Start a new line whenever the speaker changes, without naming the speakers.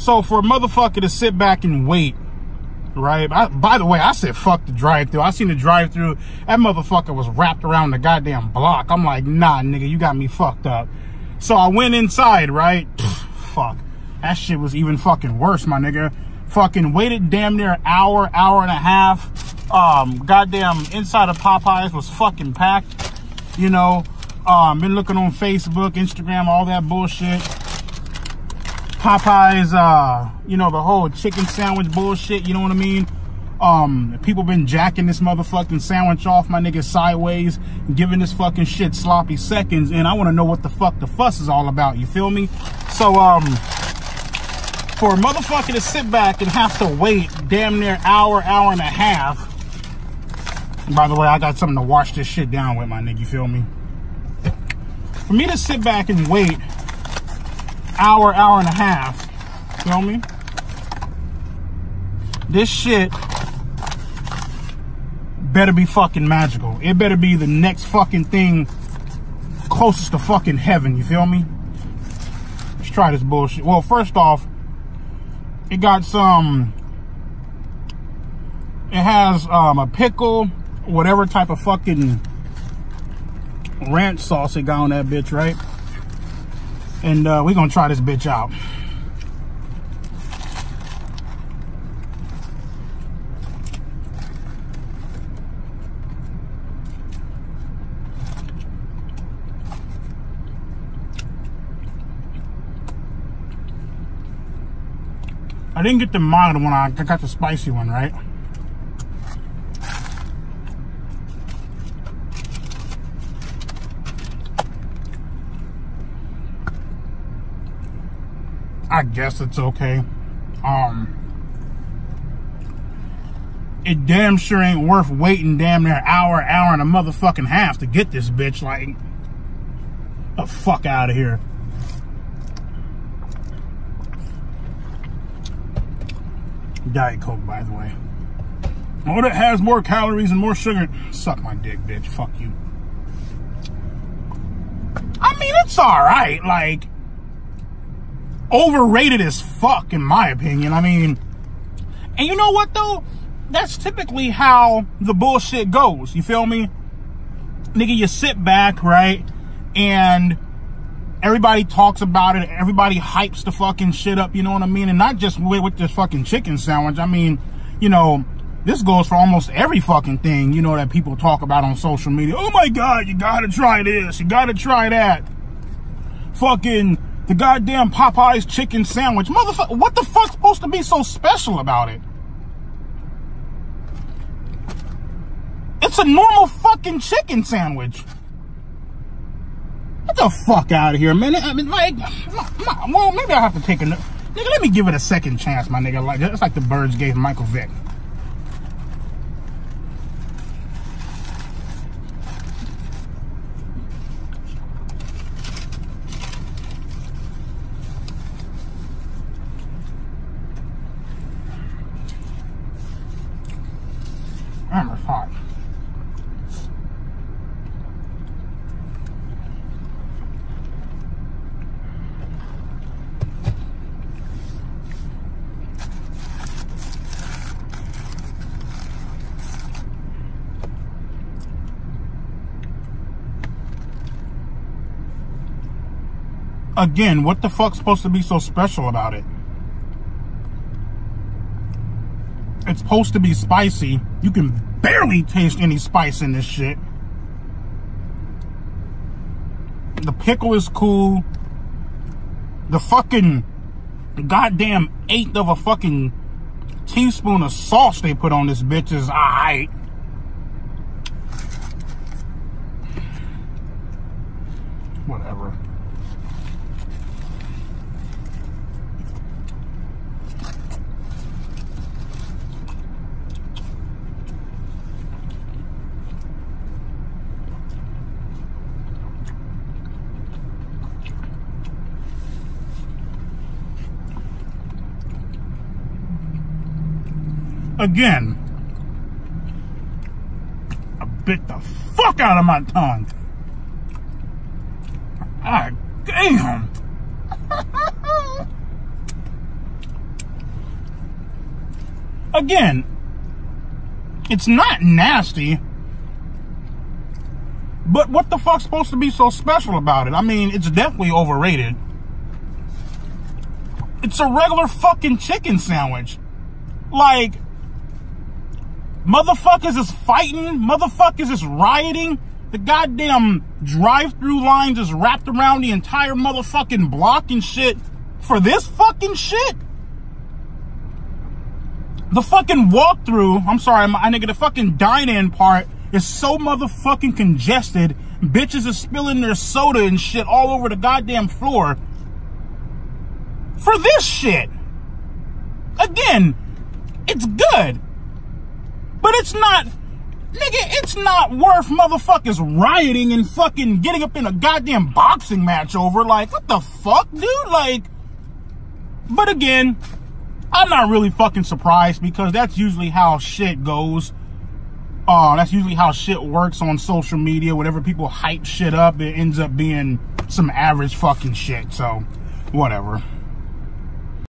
So for a motherfucker to sit back and wait, right? I, by the way, I said fuck the drive-through. I seen the drive-through. That motherfucker was wrapped around the goddamn block. I'm like, nah, nigga, you got me fucked up. So I went inside, right? fuck. That shit was even fucking worse, my nigga. Fucking waited damn near an hour, hour and a half. Um, goddamn inside of Popeyes was fucking packed. You know, um, been looking on Facebook, Instagram, all that bullshit. Popeyes, uh, you know, the whole chicken sandwich bullshit, you know what I mean? Um, people been jacking this motherfucking sandwich off my nigga sideways, giving this fucking shit sloppy seconds, and I want to know what the fuck the fuss is all about, you feel me? So, um, for a motherfucker to sit back and have to wait damn near hour, hour and a half, by the way, I got something to wash this shit down with, my nigga, you feel me? For me to sit back and wait hour, hour and a half, feel me? This shit better be fucking magical. It better be the next fucking thing closest to fucking heaven, you feel me? Let's try this bullshit. Well, first off, it got some, it has um, a pickle, whatever type of fucking ranch sauce it got on that bitch, right? And uh, we're gonna try this bitch out. I didn't get the mild one, I got the spicy one, right? I guess it's okay. Um, it damn sure ain't worth waiting damn near hour, hour and a motherfucking half to get this bitch. Like, the fuck out of here. Diet Coke, by the way. Oh, that has more calories and more sugar. Suck my dick, bitch. Fuck you. I mean, it's alright. Like, overrated as fuck, in my opinion. I mean, and you know what, though? That's typically how the bullshit goes. You feel me? Nigga, you sit back, right? And everybody talks about it. Everybody hypes the fucking shit up, you know what I mean? And not just with, with this fucking chicken sandwich. I mean, you know, this goes for almost every fucking thing, you know, that people talk about on social media. Oh my God, you gotta try this. You gotta try that. Fucking the goddamn Popeyes chicken sandwich. Motherfucker, what the fuck's supposed to be so special about it? It's a normal fucking chicken sandwich. Get the fuck out of here, man. I mean, like, well, maybe I have to take a, nigga, let me give it a second chance, my nigga. Like, it's like the birds gave Michael Vick. It's hot. Again, what the fuck's supposed to be so special about it? It's supposed to be spicy. You can barely taste any spice in this shit. The pickle is cool. The fucking goddamn eighth of a fucking teaspoon of sauce they put on this bitch is alright. Again. I bit the fuck out of my tongue. Ah, damn. again, it's not nasty. But what the fuck's supposed to be so special about it? I mean, it's definitely overrated. It's a regular fucking chicken sandwich. Like, motherfuckers is fighting, motherfuckers is rioting. The goddamn drive-through lines is wrapped around the entire motherfucking block and shit for this fucking shit. The fucking walkthrough, I'm sorry, my I nigga, the fucking dine-in part is so motherfucking congested. Bitches are spilling their soda and shit all over the goddamn floor. For this shit. Again, it's good. But it's not, nigga, it's not worth motherfuckers rioting and fucking getting up in a goddamn boxing match over. Like, what the fuck, dude? Like, but again, I'm not really fucking surprised because that's usually how shit goes. Uh, that's usually how shit works on social media. Whenever people hype shit up, it ends up being some average fucking shit. So, whatever.